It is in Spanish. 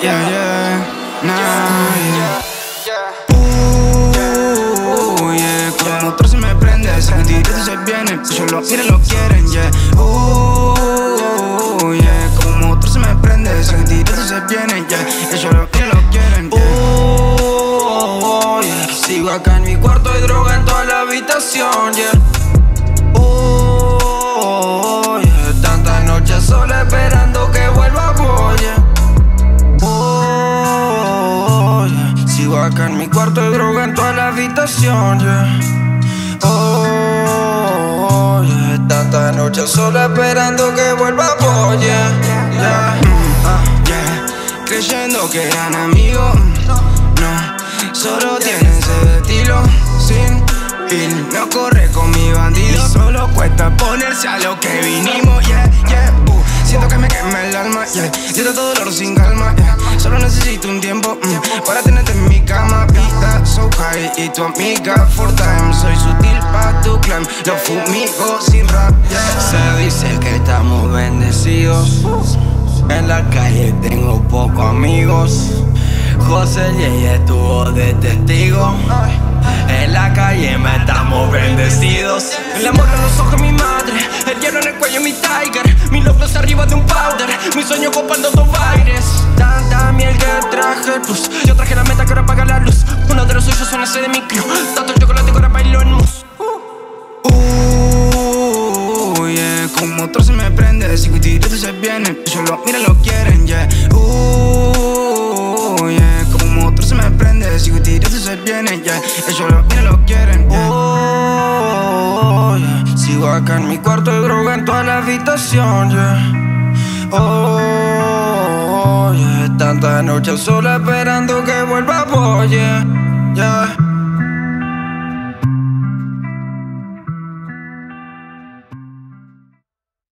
Yeah, yeah, nah, yeah. Uh, yeah, como otro se me prende, se y se viene, yo lo miren, lo quieren, yeah. Uh, yeah, como otro se me prende, se y se viene, yeah. Ellos lo miren, lo quieren, yeah. Uh, yeah. Sigo acá en mi cuarto y droga en toda la habitación, yeah. Acá en mi cuarto y droga en toda la habitación, yeah. Oh, yeah. Tantas noches sola esperando que vuelva voy, yeah. yeah. Ah, yeah. Creyendo que eran amigos, no, solo tienen ese estilo sin fin. No corre con mi bandido, solo cuesta ponerse a lo que vinimos, yeah, yeah. Uh, siento que me quema el alma, yeah. Siento todo dolor sin calma, yeah. Solo necesito un tiempo mm, para tenerte y tu amiga for. Soy sutil pa' tu clan, lo fumigo sin rap. Se dice que estamos bendecidos. En la calle tengo pocos amigos. José J estuvo de testigo. En la calle me estamos bendecidos. El amor en los ojos de mi madre. El hierro en el cuello mi tiger. Mi logros arriba de un powder. Mi sueño copando dos aires. Tanta miel que traje plus. Yo traje la meta que ahora apaga la luz. Ese de mi crew. El chocolate bailo en mousse. Uh, yeah, como otro se me prende, y tiritos se vienen, ellos lo miran, lo quieren, yeah. Uh, yeah, como otro se me prende, y tiritos se vienen, yeah. Ellos lo miran, lo quieren, yeah. Oh, yeah. Sigo acá en mi cuarto de droga en toda la habitación, yeah. Oh, yeah. Tantas noches sola esperando que vuelva, voy, yeah.